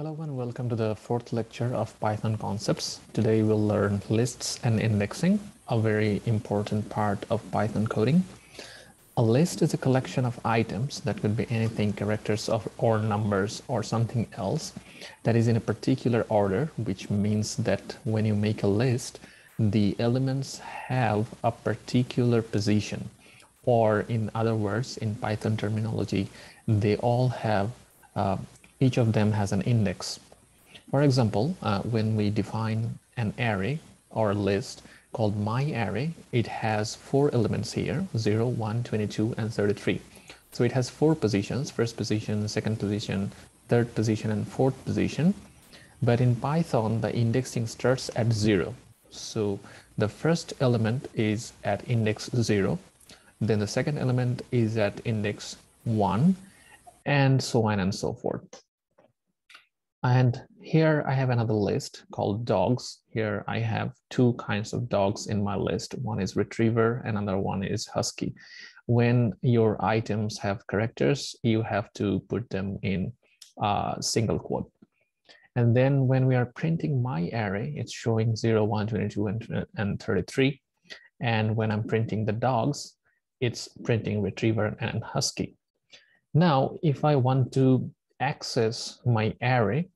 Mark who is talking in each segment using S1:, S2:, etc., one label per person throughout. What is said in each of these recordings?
S1: Hello and welcome to the fourth lecture of Python concepts. Today we'll learn lists and indexing, a very important part of Python coding. A list is a collection of items that could be anything, characters of, or numbers or something else that is in a particular order, which means that when you make a list, the elements have a particular position. Or in other words, in Python terminology, they all have uh, each of them has an index. For example, uh, when we define an array or a list called my array, it has four elements here, 0, 1, 22, and 33. So it has four positions, first position, second position, third position, and fourth position. But in Python, the indexing starts at zero. So the first element is at index zero. Then the second element is at index one, and so on and so forth. And here I have another list called dogs. Here I have two kinds of dogs in my list. One is retriever, another one is husky. When your items have characters, you have to put them in a single quote. And then when we are printing my array, it's showing 0, 1, 22, and, and 33. And when I'm printing the dogs, it's printing retriever and husky. Now, if I want to access my array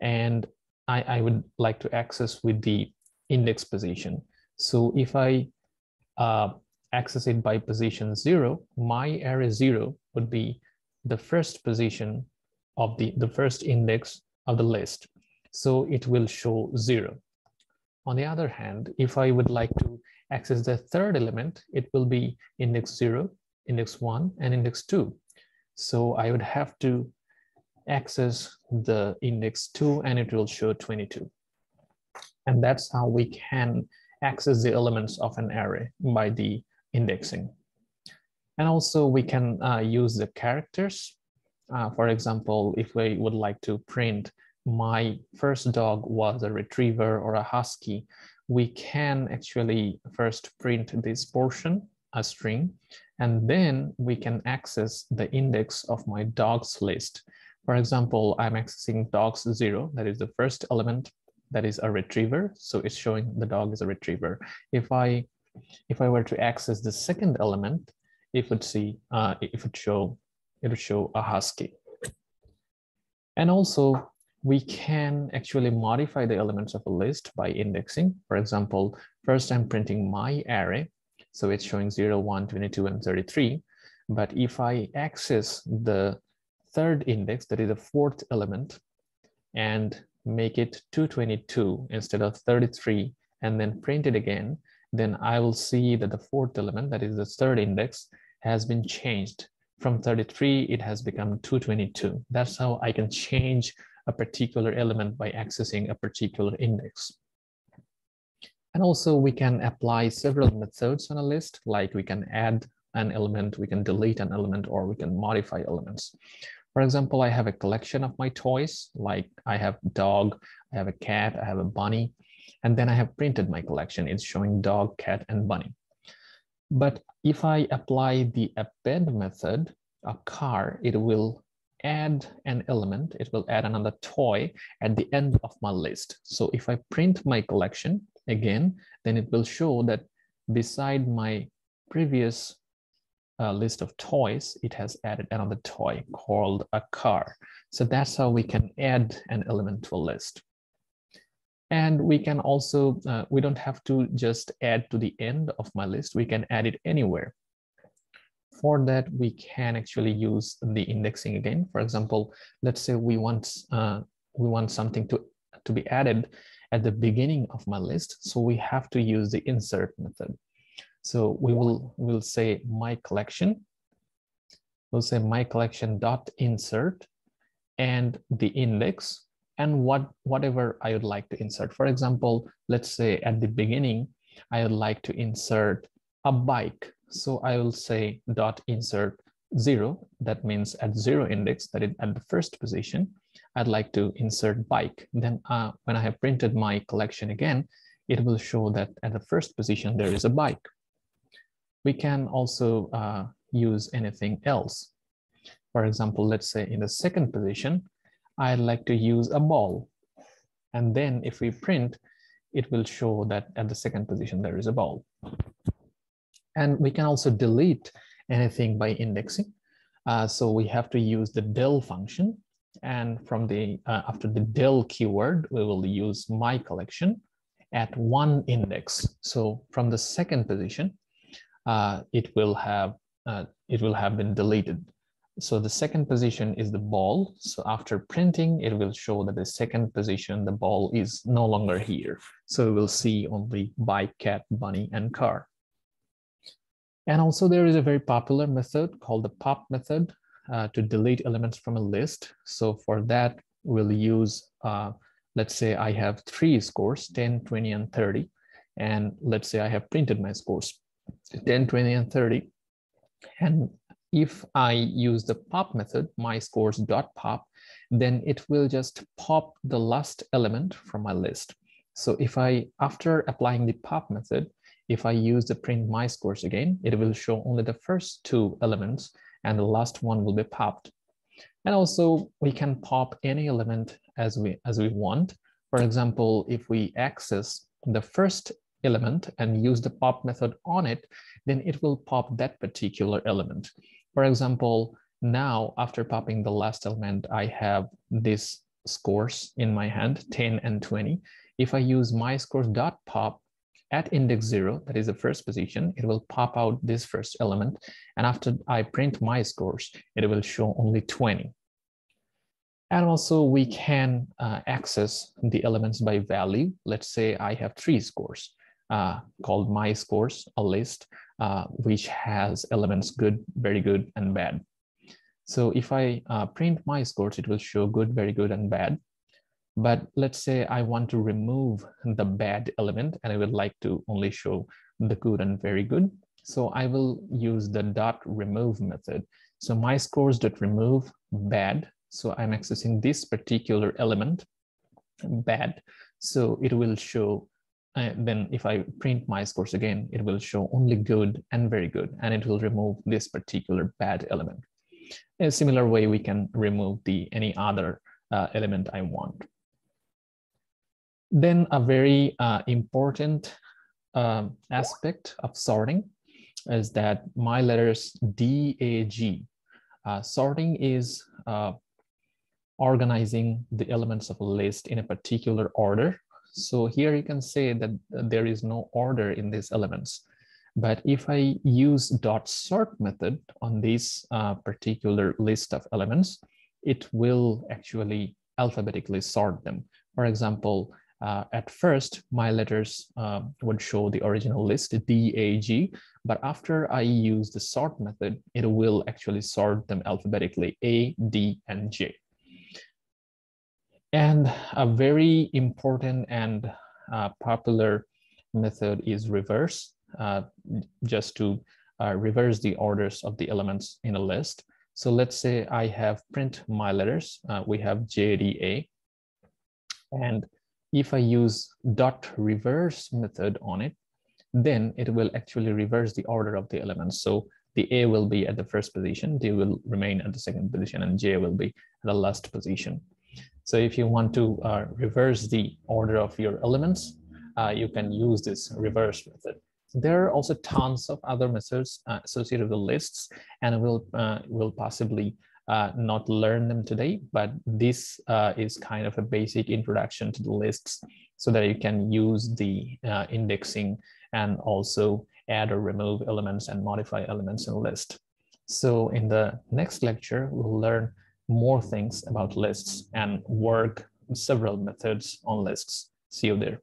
S1: and I, I would like to access with the index position. So if I uh, access it by position zero, my array zero would be the first position of the, the first index of the list. So it will show zero. On the other hand, if I would like to access the third element, it will be index zero, index one, and index two. So I would have to access the index 2 and it will show 22. And that's how we can access the elements of an array by the indexing. And also we can uh, use the characters. Uh, for example, if we would like to print my first dog was a retriever or a husky, we can actually first print this portion, a string, and then we can access the index of my dogs list. For example, I'm accessing dogs zero, that is the first element that is a retriever. So it's showing the dog is a retriever. If I if I were to access the second element, it would see uh, it would show it would show a husky. And also we can actually modify the elements of a list by indexing. For example, first I'm printing my array. So it's showing 0, 1, 22, and 33. But if I access the third index, that is the fourth element, and make it 222 instead of 33, and then print it again, then I will see that the fourth element, that is the third index, has been changed. From 33, it has become 222. That's how I can change a particular element by accessing a particular index. And also we can apply several methods on a list, like we can add an element, we can delete an element, or we can modify elements. For example, I have a collection of my toys, like I have dog, I have a cat, I have a bunny, and then I have printed my collection. It's showing dog, cat, and bunny. But if I apply the append method, a car, it will add an element, it will add another toy at the end of my list. So if I print my collection again, then it will show that beside my previous uh, list of toys, it has added another toy called a car. So that's how we can add an element to a list. And we can also, uh, we don't have to just add to the end of my list, we can add it anywhere. For that, we can actually use the indexing again. For example, let's say we want, uh, we want something to, to be added at the beginning of my list. So we have to use the insert method. So we will will say my collection. We'll say my collection dot insert and the index and what whatever I would like to insert. For example, let's say at the beginning, I would like to insert a bike. So I will say dot insert zero. That means at zero index, that is at the first position, I'd like to insert bike. Then uh, when I have printed my collection again, it will show that at the first position, there is a bike we can also uh, use anything else. For example, let's say in the second position, I'd like to use a ball. And then if we print, it will show that at the second position, there is a ball. And we can also delete anything by indexing. Uh, so we have to use the del function. And from the uh, after the del keyword, we will use my collection at one index. So from the second position, uh, it will have uh, it will have been deleted. So the second position is the ball. So after printing, it will show that the second position, the ball is no longer here. So we will see only bike, cat, bunny, and car. And also there is a very popular method called the pop method uh, to delete elements from a list. So for that, we'll use, uh, let's say I have three scores, 10, 20, and 30. And let's say I have printed my scores, 10, 20, and 30. And if I use the pop method, my scores dot pop, then it will just pop the last element from my list. So if I, after applying the pop method, if I use the print my scores again, it will show only the first two elements and the last one will be popped. And also we can pop any element as we, as we want. For example, if we access the first element and use the pop method on it, then it will pop that particular element. For example, now after popping the last element, I have these scores in my hand, 10 and 20. If I use my scores dot pop, at index zero, that is the first position, it will pop out this first element. And after I print my scores, it will show only 20. And also we can uh, access the elements by value. Let's say I have three scores uh, called my scores, a list, uh, which has elements good, very good, and bad. So if I uh, print my scores, it will show good, very good, and bad. But let's say I want to remove the bad element and I would like to only show the good and very good. So I will use the dot remove method. So my scores dot remove bad. So I'm accessing this particular element bad. So it will show then if I print my scores again, it will show only good and very good, and it will remove this particular bad element. In a similar way, we can remove the any other uh, element I want. Then a very uh, important um, aspect of sorting is that my letters D, A, G. Uh, sorting is uh, organizing the elements of a list in a particular order. So here you can say that there is no order in these elements. But if I use dot sort method on this uh, particular list of elements, it will actually alphabetically sort them. For example, uh, at first, my letters uh, would show the original list, D, A, G, but after I use the sort method, it will actually sort them alphabetically, A, D, and J. And a very important and uh, popular method is reverse, uh, just to uh, reverse the orders of the elements in a list. So let's say I have print my letters. Uh, we have J, D, A, and if I use dot reverse method on it, then it will actually reverse the order of the elements. So the A will be at the first position, D will remain at the second position, and J will be at the last position. So if you want to uh, reverse the order of your elements, uh, you can use this reverse method. There are also tons of other methods uh, associated with lists, and we'll, uh, we'll possibly uh, not learn them today, but this uh, is kind of a basic introduction to the lists so that you can use the indexing and also add or remove elements and modify elements in a list. So in the next lecture, we'll learn more things about lists and work several methods on lists. See you there.